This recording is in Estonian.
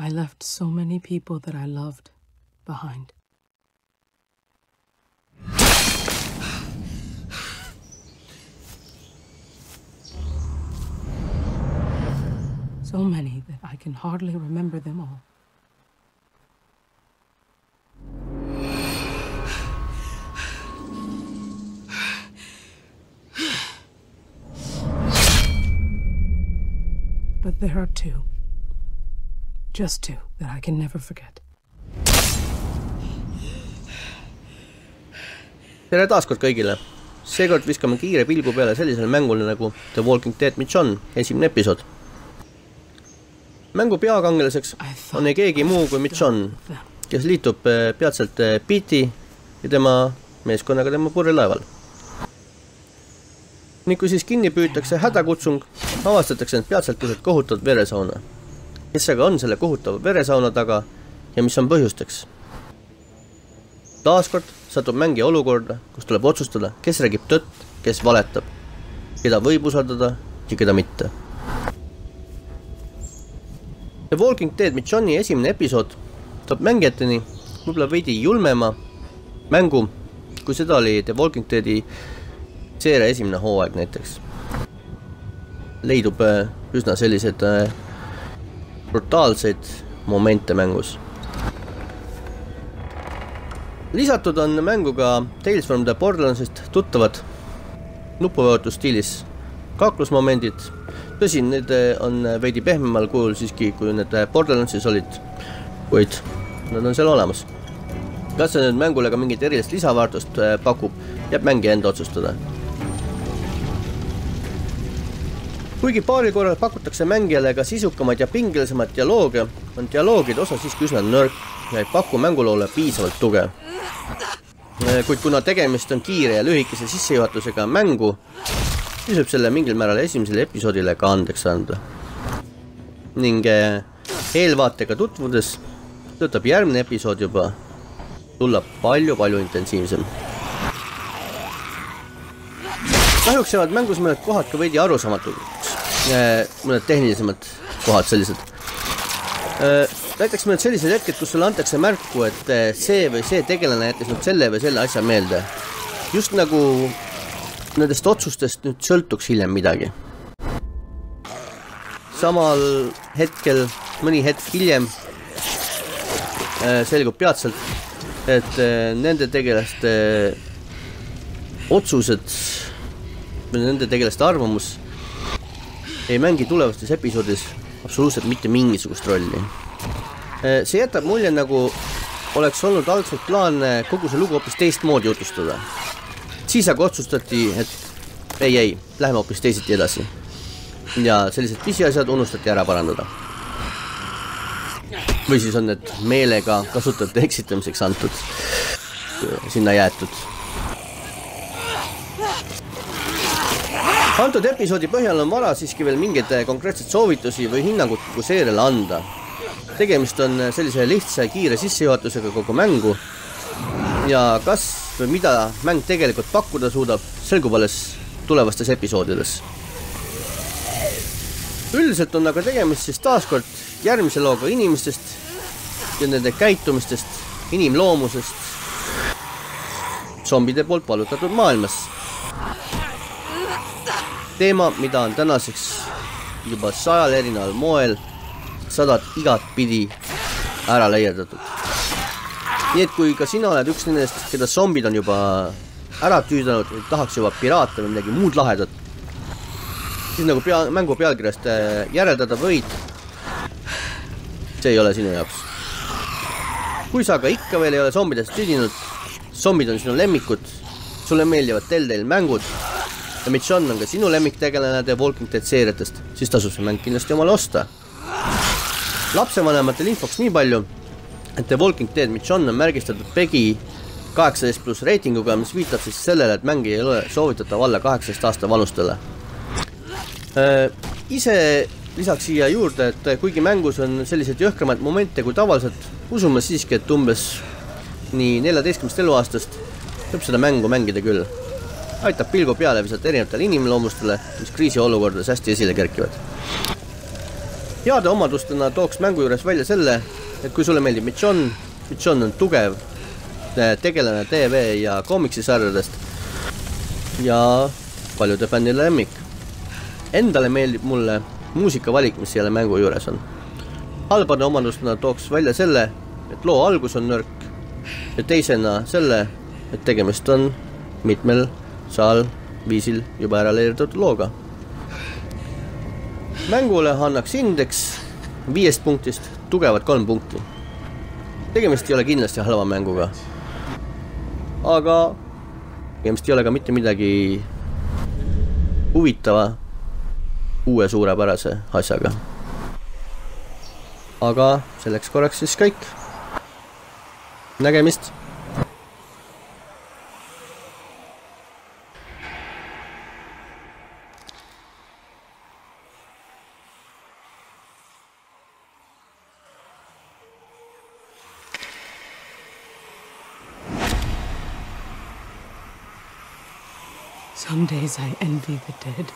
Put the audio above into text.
I left so many people that I loved behind. So many that I can hardly remember them all. But there are two. Just two that I can never forget. tere taas kord kõigile. seekord viskame kiire pilgu peale sellisele mängule nagu The Walking Dead Mission, esimene episood. mängu peakangelaseks on ei keegi muu kui Mission, kes liitub eh, peatselt eh, Pete ja tema meeskonnaga tema purjelaeval. ning kui siis kinni püütakse hädakutsung, avastatakse end peatselt keset kohutavat veresauna. Kes aga on selle kohutava veresauna taga ja mis on põhjusteks? taaskord satub mängija olukorda, kus tuleb otsustada, kes räägib tõtt, kes valetab, keda võib usaldada ja keda mitte. The Walking Dead Missioni esimene episood toob mängijateni võib-olla veidi julmema mängu, kui seda oli The Walking Deadi seeria esimene hooaeg näiteks. leidub äh, üsna selliseid äh, brutaalseid momente mängus lisatud on mängu ka Tales from the Borderlandsist tuttavad nupuvajutusstiilis kaklusmomendid. tõsi, need on veidi pehmemal kujul siiski, kui need Borderlandsis olid, kuid nad on seal olemas. kas see nüüd mängule ka mingit erilist lisaväärtust äh, pakub, jääb mängija enda otsustada. Kuigi paaril korral pakutakse mängijale ka sisukamaid ja pingelisemaid dialoogi, on dialoogide osa siiski üsna nõrk ja ei paku mänguloole piisavalt tuge kuid kuna tegemist on kiire ja lühikese sissejuhatusega mängu, siis võib selle mingil määral esimesele episoodile ka andeks anda. ning äh, eelvaatega tutvudes töötab järgmine episood juba tulla palju-palju intensiivsem. kahjuks jäävad mängus mõned kohad ka veidi arusaamatuks, mõned tehnilisemad kohad sellised näiteks mõned sellised hetked, kus sulle antakse märku, et eh, see või see tegelane jättis nüüd selle või selle asja meelde. just nagu nendest otsustest nüüd sõltuks hiljem midagi. samal hetkel, mõni hetk hiljem selgub peatselt, et nende tegelaste otsused või nende tegelaste arvamus ei mängi tulevastes episoodides absoluutselt mitte mingisugust rolli Äh, see jätab mulje, nagu oleks olnud algselt plaan äh, kogu see lugu hoopis teistmoodi jutustada. siis aga otsustati, et ei, ei, lähme hoopis teisiti edasi. ja sellised pisiasjad unustati ära parandada. või siis on need meelega kasutajate eksitamiseks antud, sinna jäetud. Antud episoodi põhjal on vara siiski veel mingeid konkreetseid soovitusi või hinnangut kogu seeriale anda tegemist on sellise lihtsa ja kiire sissejuhatusega kogu mängu. ja kas või mida mäng tegelikult pakkuda suudab, selgub alles tulevastes episoodides. üldiselt on aga tegemist siis taaskord järgmise looga inimestest ja nende käitumistest, inimloomusest zombide poolt vallutatud maailmas. Teema, mida on tänaseks juba sajal erineval moel sadat igatpidi ära leierdatud. nii et kui ka sina oled üks nendest, keda zombid on juba ära tüüdanud tahaks juba piraate või midagi muud lahedat, siis nagu pea, mängu pealkirjast äh, järeldada võid, see ei ole sinu jaoks. kui sa aga ikka veel ei ole zombidest tüdinud, zombid on sinu lemmikud, sulle meeldivad Telltale mängud ja Mission on ka sinu lemmiktegelane The Walking Dead seeriatest, siis tasub see mäng kindlasti omale osta lapsevanematele infoks nii palju, et The Walking Dead Mission on märgistatud PEGI kaheksateist pluss reitinguga, mis viitab siis sellele, et mäng ei ole soovitatav alla kaheksateist aasta vanustele äh,. ise lisaks siia juurde, et kuigi mängus on selliseid jõhkramaid momente kui tavaliselt, usume siiski, et umbes nii neljateistkümnest eluaastast võib seda mängu mängida küll. Aitab pilgu peale visata erinevatele inimloomustele, mis kriisiolukordades hästi esile kerkivad heade omadustena tooks mängu juures välja selle, et kui sulle meeldib Michonne, Michonne on tugev tegelane tv ja koomiksisarjadest ja paljude fännide lemmik. Endale meeldib mulle muusikavalik, mis selle mängu juures on. halbade omadustena tooks välja selle, et loo algus on nõrk ja teisena selle, et tegemist on mitmel saal viisil juba ära leeritud looga. mängule annaks indeks viiest punktist tugevad kolm punkti. tegemist ei ole kindlasti halva mänguga. aga tegemist ei ole ka mitte midagi huvitava, uue suurepärase asjaga. aga selleks korraks siis kõik. nägemist Some days I envy the dead.